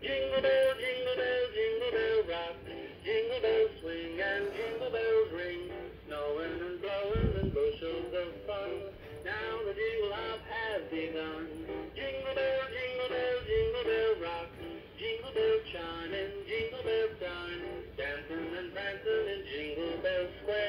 Jingle bell, jingle bell, jingle bell rock. Jingle bells swing and jingle bells ring. Snowing and blowing and bushels of fun. Now the jingle hop has begun. Jingle bell, jingle bell, jingle bell rock. Jingle bell chime and jingle bell time. Dancing and prancing in Jingle Bell Square.